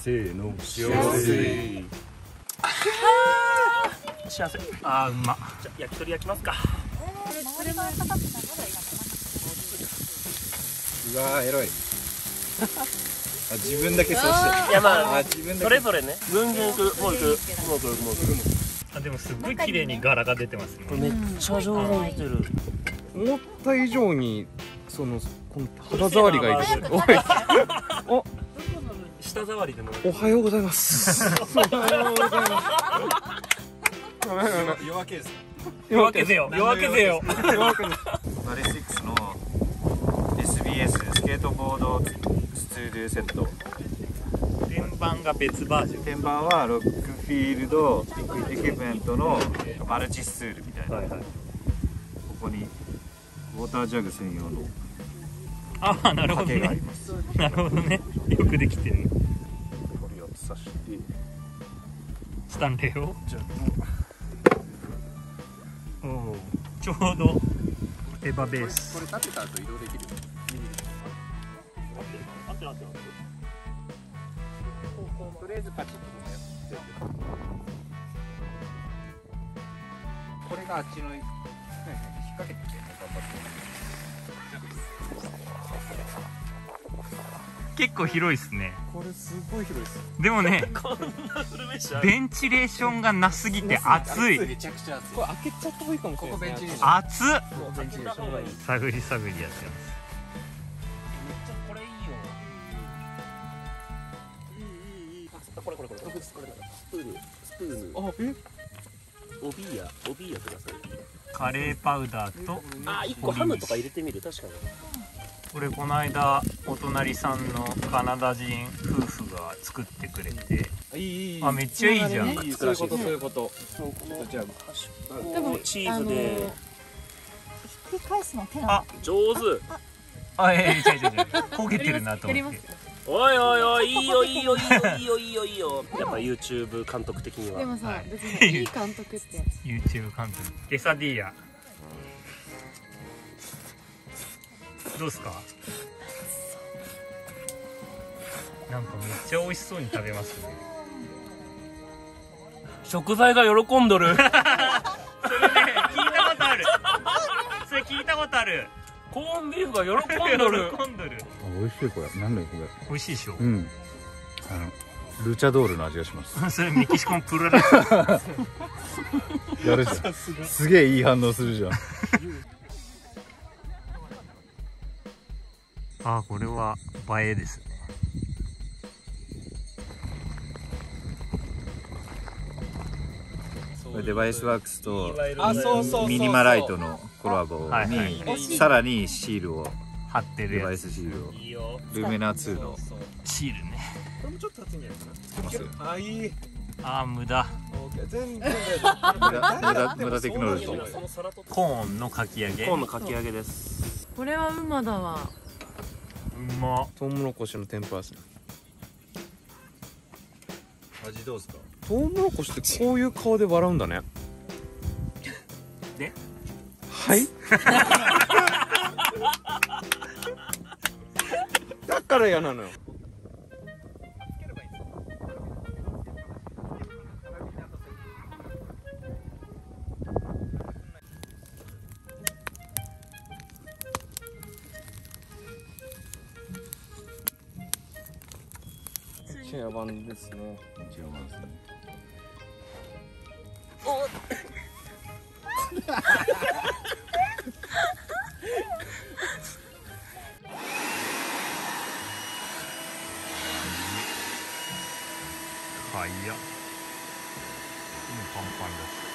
せーの幸せ。幸せ。あーうま。じゃあ焼き鳥焼きますか。これもかかってたまだいいかうわーエロい。あ自分だけそうしていやまああ自分だけ。それぞれね。ぐんぐんいくもういくもういくもういくあでもすっごい綺麗に柄が出てますね。めっちゃ上手に出てる。思った以上にそのこの肌触りがいい。早くおい。食べて舌触りでも。おはようございます。おはようございます。夜明けです。夜明けぜよ。夜明けぜよ夜明けです。バレシックスの SBS スケートボードスツールセット。天板が別バージョン。天板はロックフィールドエキプメントのマルチスツールみたいな、はいはい。ここにウォータージャグ専用のああなるほど竹がありねます。なるほどね。よくできてるしてスタンレーを。じゃおおちょうどエヴァベース。これ立てた後移動できる。合ってる。合ってる。とりあえずパチッとこれがあっちの引っ掛けてて頑張って結構広いですね。これすごい広いですでもね こんなフルメッシュある？ベンチレーションがなすぎて暑いめちゃくちゃ暑い。これ開けちゃった方がいいかも。ここベンチに暑っベンチにした方がいい探り探りやっ。てますめっちゃこれいいよいいいいいいあこれこれ。これこれこれスプール。スプール。あえ？オビーヤオビーヤください。カレーパウダーとあ一個ハムとか入れてみる。確かにこれこの間お隣さんのカナダ人夫婦が作ってくれていいいいあめっちゃいいじゃん。いいそういうことそういうこと。そうこのじゃあでもチーズで。ひっくり返すの手なあ上手。あええ違う違う違う。焦げてるなと思って。おいおいおいいいよいいよいいよいいよいいよい。いよやっぱ YouTube 監督的には。でもさ、はい別にい。い監督って。YouTube 監督。ケサディーヤどうっすか？なんかめっちゃ美味しそうに食べますね。食材が喜んどる。それね聞いたことある。それ聞いたことある。コーンビーフが喜んどる。喜んどる。美味しいこれ。なんだよこれ。美味しいでしょ？うん。あのルチャドールの味がします。それメキシコのプロレス。やるじゃん。すげえいい反応するじゃんあこれは映えですね。デバイスワークスとミニマライトのコラボにさらにシールを貼ってるデバイスシールを。ルーメナー2のシールね。これもちょっと熱いんじゃないか。なあいいあー無駄全然 無駄無駄無駄テクノロジー。コーンのかき揚げ。コーンのかき揚げです。これは馬だわうまトウモロコシの天ぷらですね。味どうですか？トウモロコシってこういう顔で笑うんだね。で？はい？だから嫌なのよ深夜版ですね。深夜版ですね。おはいやもうパンパンです